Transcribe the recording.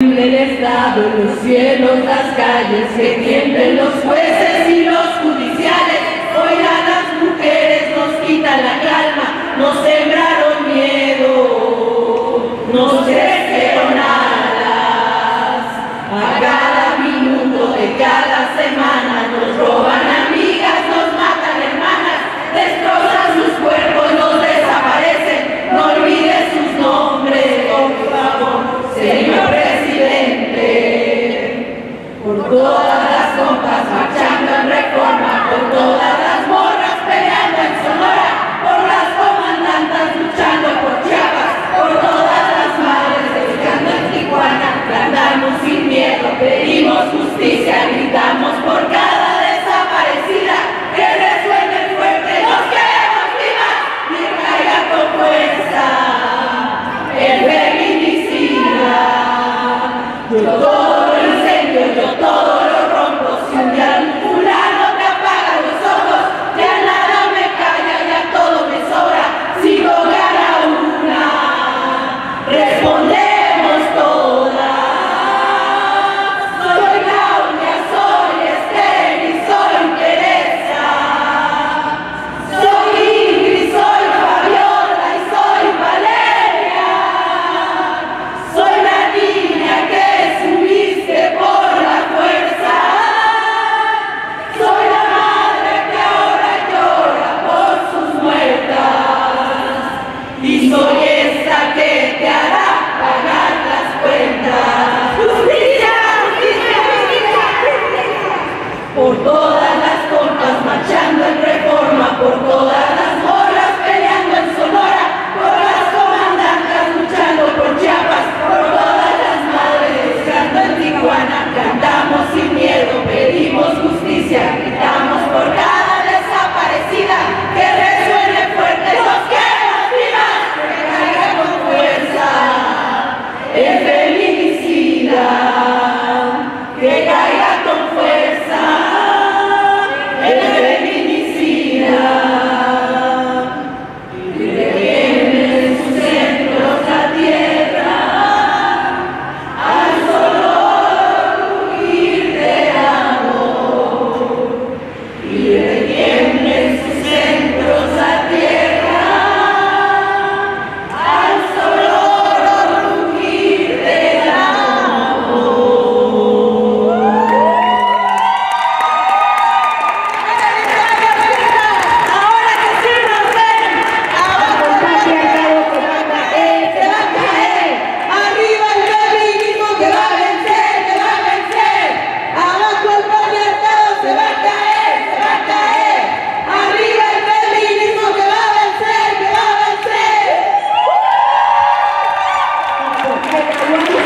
el Estado, los cielos, las calles, que tiemblen los jueces y los Taiwán.